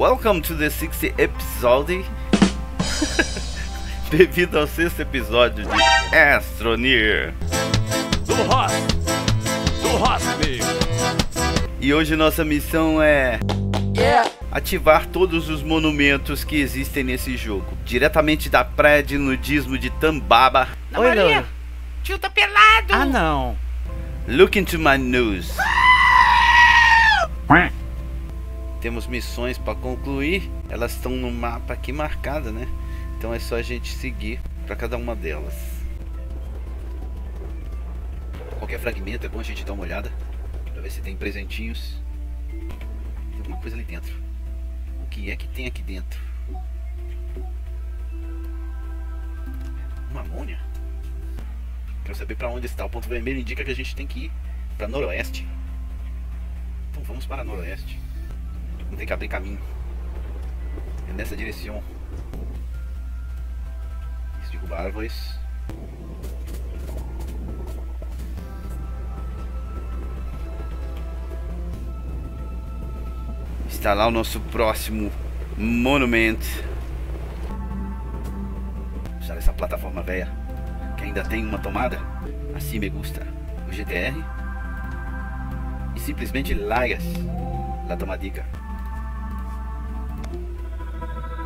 Welcome to the sixth episode. Bem-vindo ao sexto episódio de Astroneer. Do Ross! Do Ross! E hoje nossa missão é Yeah! ativar todos os monumentos que existem nesse jogo. Diretamente da praia de nudismo de Tambaba. Oi, Maria. Tio tá pelado! Ah, não. Look into my news. Temos missões para concluir. Elas estão no mapa aqui marcada, né? Então é só a gente seguir para cada uma delas. Qualquer fragmento é bom a gente dar uma olhada para ver se tem presentinhos. Tem alguma coisa ali dentro. O que é que tem aqui dentro? Uma amônia? Quero saber para onde está. O ponto vermelho indica que a gente tem que ir para noroeste. Então vamos para noroeste. Não tem que abrir caminho. É nessa direção. Isso derruba árvores. Está lá o nosso próximo monumento. Usar essa plataforma velha que ainda tem uma tomada. Assim me gusta. O GTR. E simplesmente largas la tomadica.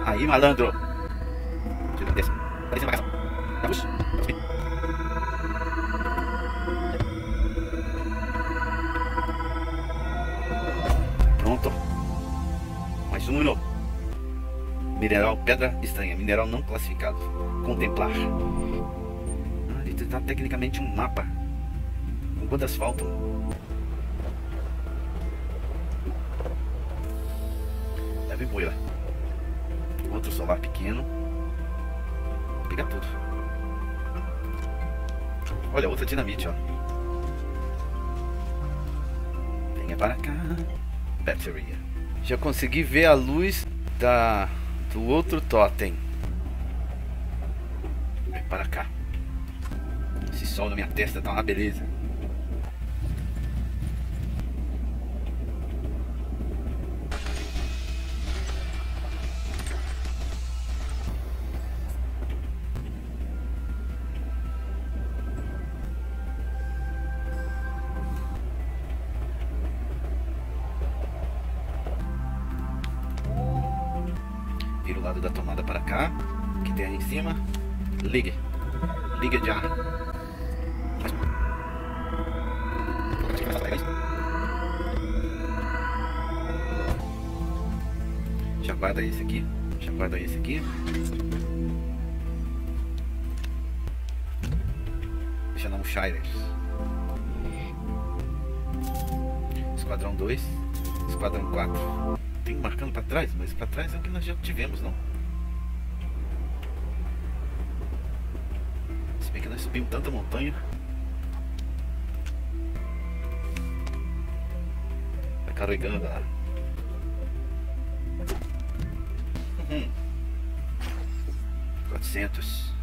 Aí, malandro. Tira. Parece uma casa. Vamos. Vamos. Pronto. Mais um. Mineral pedra estranha. Mineral não classificado. Contemplar. Ah, ele está tecnicamente um mapa. Com quantas faltam? Leve boia. Outro solar pequeno. Vou pegar tudo. Olha, outra dinamite, ó. Venha para cá. Bateria. Já consegui ver a luz da do outro totem. Vem para cá. Esse sol na minha testa tá uma beleza. Da tomada para cá. Que tem aí em cima. Ligue. Ligue já. Já guarda esse aqui. Já guarda esse aqui. Deixa não Shires. Esquadrão 2. Esquadrão 4. Tem marcando pra trás, mas pra trás é o que nós já tivemos, não? Nós subimos tanta montanha. Tá carregando lá. Uhum. 400.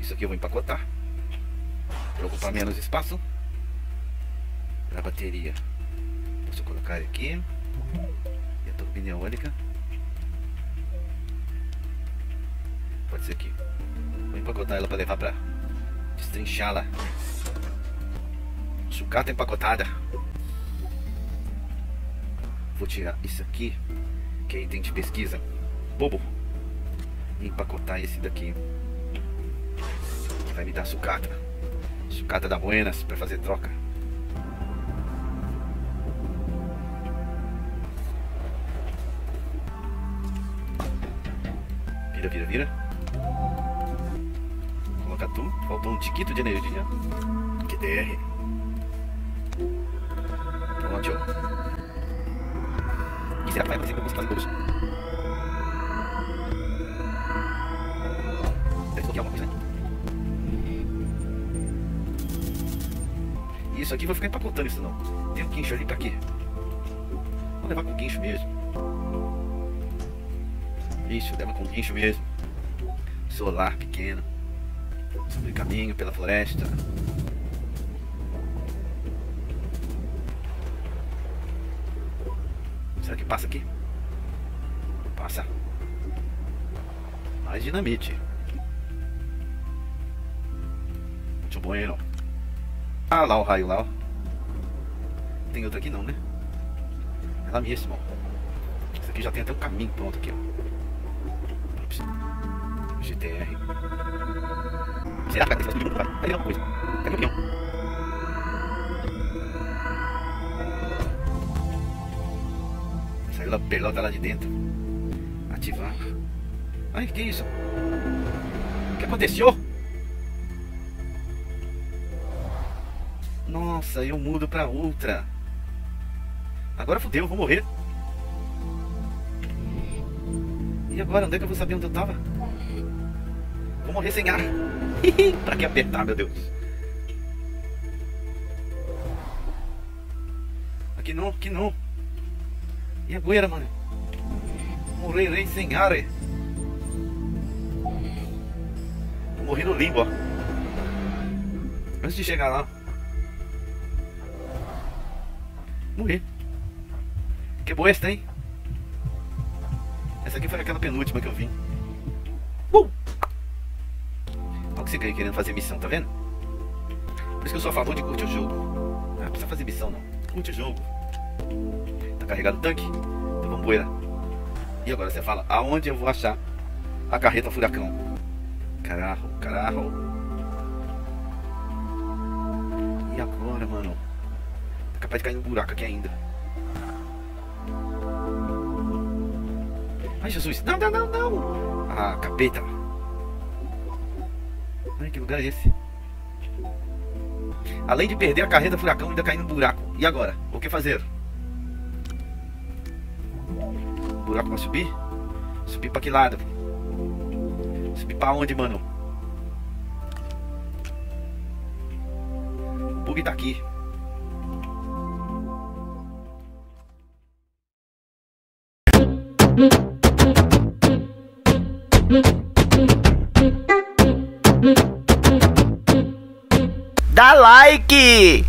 Isso aqui eu vou empacotar. Para ocupar menos espaço. Pra bateria. Posso colocar aqui. E a turbina eólica. Pode ser aqui. Vou empacotar ela para levar para destrinchá-la. Sucata empacotada. Vou tirar isso aqui, que é item de pesquisa. Bobo. E empacotar esse daqui. Vai me dar sucata. Sucata da Buenas para fazer troca. Vira, vira, vira. Coloca tu. Faltou um tiquito de energia. QDR. Pronto. E será que vai aparecer que eu consigo fazer bolso? Deve bloquear alguma coisa, né? Isso aqui vai ficar empacotando isso não. Tem um guincho ali pra quê? Vou levar com guincho mesmo. Isso, leva com guincho mesmo. Solar pequeno. Sobre caminho pela floresta. Será que passa aqui? Nossa. Mais dinamite. Muito bueno. Ah lá o raio lá, ó. Tem outro aqui não, né? É lá mesmo, ó. Isso aqui já tem até um caminho pronto aqui, ó. GTR. Será que tem que Cadê uma coisa? Cadê o peão? Saiu a pelota lá de dentro. Ativar. Ai, que isso? O que aconteceu? Nossa, eu mudo pra outra. Agora fodeu, eu vou morrer. E agora, onde é que eu vou saber onde eu tava? Vou morrer sem ar. pra que apertar, meu Deus? Aqui não, aqui não. E agora, mano? Morrerei sem ar. Morri no limbo, ó. Antes de chegar lá. Morri. Que boa esta, hein? Essa aqui foi aquela penúltima que eu vim. Uh! Que você ganha querendo fazer missão, tá vendo? Por isso que eu sou a favor de curtir o jogo. Não precisa fazer missão não. Curte o jogo. Tá carregado o tanque? Então vamos embora. E agora você fala, aonde eu vou achar a carreta furacão? Caralho, caralho. E agora, mano? É capaz de cair no buraco aqui ainda. Ai, Jesus. Não, não, não, não. Ah, capeta. Ai, que lugar é esse? Além de perder a carreta furacão, ainda cair no buraco. E agora? O que fazer? Buraco pra subir? Subir pra que lado? Subir pra onde, mano? O bug tá aqui. Dá like!